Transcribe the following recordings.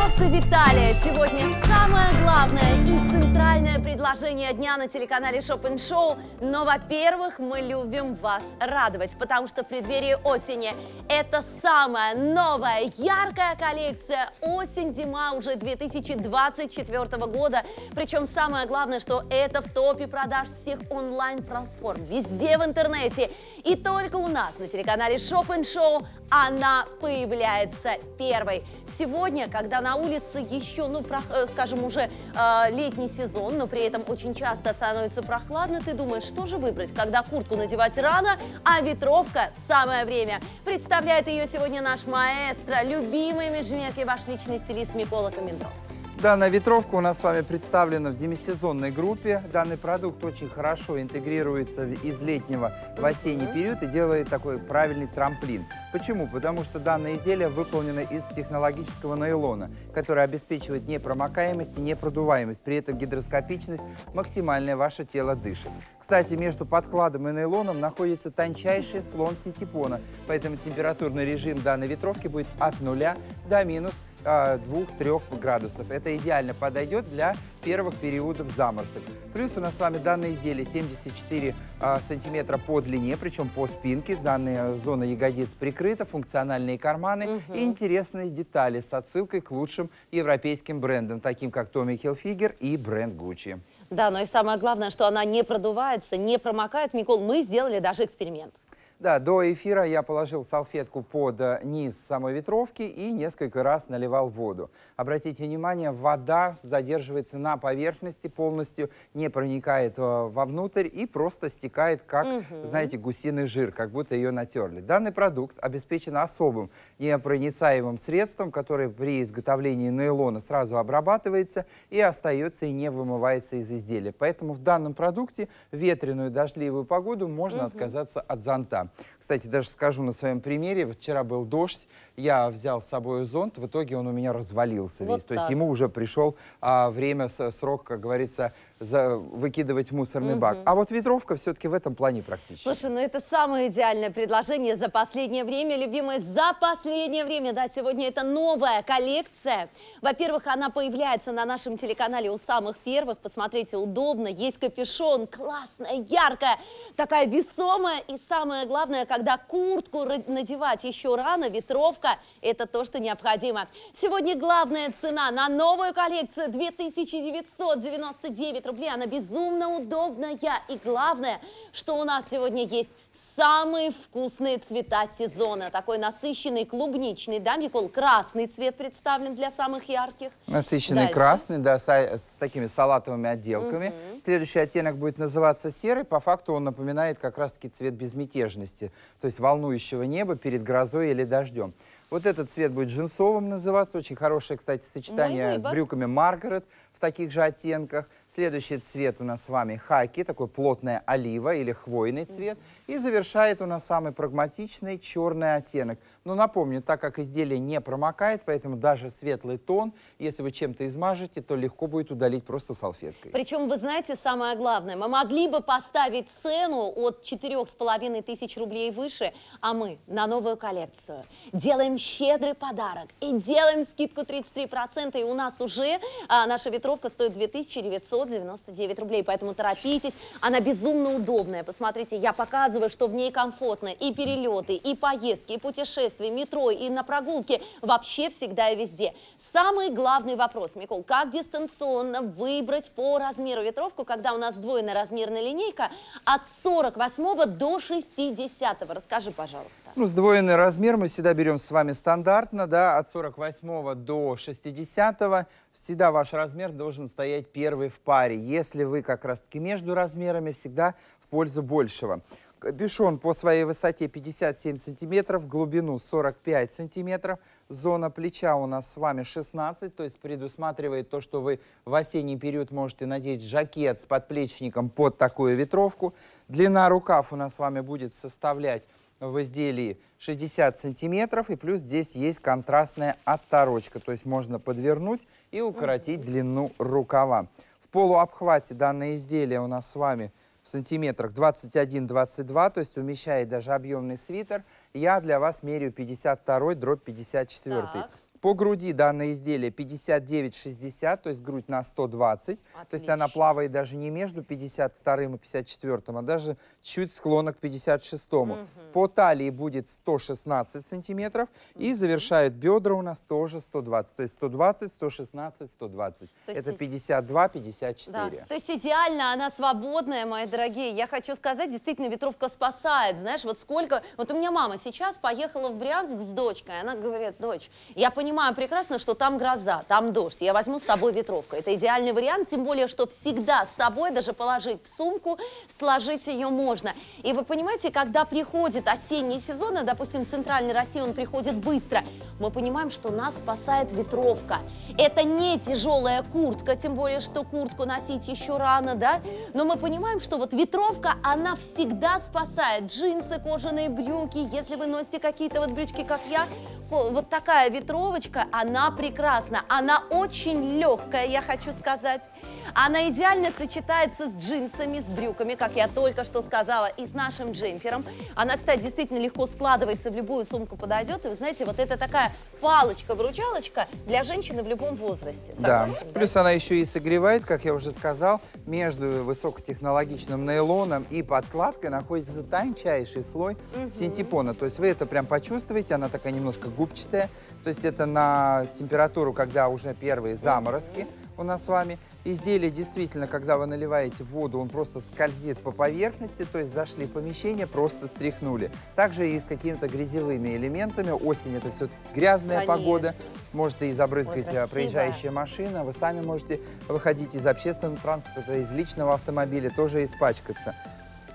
ветровка Виталия. Сегодня самое главное и центральное предложение дня на телеканале Шопен Шоу. Но, во-первых, мы любим вас радовать, потому что в преддверии осени это самая новая, яркая коллекция осень-зима уже 2024 года. Причем самое главное, что это в топе продаж всех онлайн-платформ, везде в интернете. И только у нас на телеканале Шопен Шоу она появляется первой. Сегодня, когда на улице еще, ну, про, э, скажем, уже э, летний сезон, но при этом очень часто становится прохладно, ты думаешь, что же выбрать, когда куртку надевать рано, а ветровка – самое время. Представляет ее сегодня наш маэстро, любимый межмерки ваш личный стилист Микола Комендов. Данная ветровка у нас с вами представлена в демисезонной группе. Данный продукт очень хорошо интегрируется из летнего в осенний период и делает такой правильный трамплин. Почему? Потому что данное изделие выполнено из технологического нейлона, который обеспечивает непромокаемость и непродуваемость. При этом гидроскопичность максимальная ваше тело дышит. Кстати, между подкладом и нейлоном находится тончайший слон синтепона, поэтому температурный режим данной ветровки будет от 0 до минус 2-3 а, градусов. Это идеально подойдет для первых периодов заморозок. Плюс у нас с вами данное изделие 74 а, сантиметра по длине, причем по спинке. Данная зона ягодиц прикрыта, функциональные карманы угу. и интересные детали с отсылкой к лучшим европейским брендам, таким как Tommy Hilfiger и бренд Gucci. Да, но и самое главное, что она не продувается, не промокает. Микол, мы сделали даже эксперимент. Да, до эфира я положил салфетку под э, низ самой ветровки и несколько раз наливал воду. Обратите внимание, вода задерживается на поверхности полностью, не проникает э, вовнутрь и просто стекает, как, угу. знаете, гусиный жир, как будто ее натерли. Данный продукт обеспечен особым непроницаемым средством, которое при изготовлении нейлона сразу обрабатывается и остается и не вымывается из изделия. Поэтому в данном продукте в ветреную дождливую погоду можно угу. отказаться от зонта. Кстати, даже скажу на своем примере. Вчера был дождь, я взял с собой зонт, в итоге он у меня развалился вот весь. Так. То есть ему уже пришел а, время, срок, как говорится, за, выкидывать мусорный угу. бак. А вот ветровка все-таки в этом плане практически. Слушай, ну это самое идеальное предложение за последнее время, любимое, за последнее время. Да, сегодня это новая коллекция. Во-первых, она появляется на нашем телеканале у самых первых. Посмотрите, удобно, есть капюшон, классная, яркая, такая весомая. И самое главное, когда куртку надевать еще рано, ветровка это то, что необходимо. Сегодня главная цена на новую коллекцию 2999 рублей. Она безумно удобная. И главное, что у нас сегодня есть самые вкусные цвета сезона. Такой насыщенный клубничный, да, Микол? Красный цвет представлен для самых ярких. Насыщенный Дальше. красный, да, с, с такими салатовыми отделками. Угу. Следующий оттенок будет называться серый. По факту он напоминает как раз-таки цвет безмятежности, то есть волнующего неба перед грозой или дождем. Вот этот цвет будет джинсовым называться. Очень хорошее, кстати, сочетание с брюками Маргарет в таких же оттенках. Следующий цвет у нас с вами хаки, такой плотная олива или хвойный цвет. И завершает у нас самый прагматичный черный оттенок. Но напомню, так как изделие не промокает, поэтому даже светлый тон, если вы чем-то измажете, то легко будет удалить просто салфеткой. Причем, вы знаете, самое главное, мы могли бы поставить цену от четырех с половиной тысяч рублей выше, а мы на новую коллекцию делаем щедрый подарок и делаем скидку 33%. И у нас уже а, наша ветровка стоит 2900 599 рублей, поэтому торопитесь. Она безумно удобная. Посмотрите, я показываю, что в ней комфортно. И перелеты, и поездки, и путешествия, метро, и на прогулке. Вообще всегда и везде. Самый главный вопрос, Микол, как дистанционно выбрать по размеру ветровку, когда у нас двойная размерная линейка от 48 до 60? Расскажи, пожалуйста. Ну, сдвоенный размер мы всегда берем с вами стандартно, да, от 48 до 60. Всегда ваш размер должен стоять первый в паре. Если вы как раз-таки между размерами, всегда в пользу большего. Капюшон по своей высоте 57 сантиметров, глубину 45 сантиметров. Зона плеча у нас с вами 16, то есть предусматривает то, что вы в осенний период можете надеть жакет с подплечником под такую ветровку. Длина рукав у нас с вами будет составлять в изделии 60 сантиметров. И плюс здесь есть контрастная отторочка, то есть можно подвернуть и укоротить длину рукава. В полуобхвате данное изделие у нас с вами в сантиметрах 21-22, то есть умещает даже объемный свитер. Я для вас меряю 52 дробь 54. Так. По груди данное изделие 59-60, то есть грудь на 120. То есть она плавает даже не между 52 и 54, а даже чуть склона к 56. Угу. По талии будет 116 сантиметров. Угу. И завершают бедра у нас тоже 120. То есть 120, 116, 120. Это 52, 54. Да. То есть идеально, она свободная, мои дорогие. Я хочу сказать, действительно, ветровка спасает. Знаешь, вот сколько... Вот у меня мама сейчас поехала в Брянск с дочкой. Она говорит, дочь, я понимаю прекрасно, что там гроза, там дождь. Я возьму с собой ветровку. Это идеальный вариант, тем более, что всегда с собой, даже положить в сумку, сложить ее можно. И вы понимаете, когда приходит осенний сезон, а, допустим, в центральной России он приходит быстро, мы понимаем, что нас спасает ветровка. Это не тяжелая куртка, тем более, что куртку носить еще рано, да? Но мы понимаем, что вот ветровка, она всегда спасает. Джинсы, кожаные брюки, если вы носите какие-то вот брючки, как я, вот такая ветровочка, она прекрасна. Она очень легкая, я хочу сказать. Она идеально сочетается с джинсами, с брюками, как я только что сказала, и с нашим джемпером. Она, кстати, действительно легко складывается в любую сумку, подойдет. И вы знаете, вот это такая палочка-выручалочка для женщины в любом возрасте. Согласен, да. да, плюс она еще и согревает, как я уже сказал, между высокотехнологичным нейлоном и подкладкой находится тончайший слой угу. синтепона. То есть вы это прям почувствуете, она такая немножко губчатая. То есть это на температуру, когда уже первые заморозки. У нас с вами. Изделие действительно, когда вы наливаете воду, он просто скользит по поверхности, то есть зашли в помещение, просто стряхнули. Также и с какими-то грязевыми элементами. Осень это все-таки грязная Конечно. погода. Может и забрызгать Ой, а, проезжающая машина. Вы сами можете выходить из общественного транспорта, из личного автомобиля, тоже испачкаться.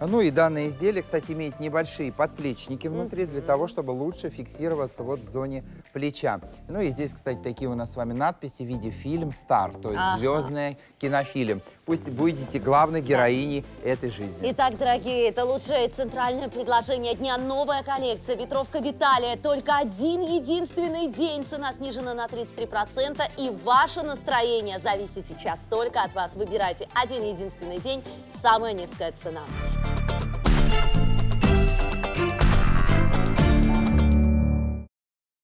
Ну и данное изделие, кстати, имеет небольшие подплечники внутри для того, чтобы лучше фиксироваться вот в зоне плеча. Ну и здесь, кстати, такие у нас с вами надписи в виде фильм «Стар», то есть ага. звездный кинофильм. Пусть будете главной героиней да. этой жизни. Итак, дорогие, это лучшее центральное предложение дня. Новая коллекция «Ветровка Виталия». Только один единственный день. Цена снижена на 33%. И ваше настроение зависит сейчас только от вас. Выбирайте один единственный день. Самая низкая цена.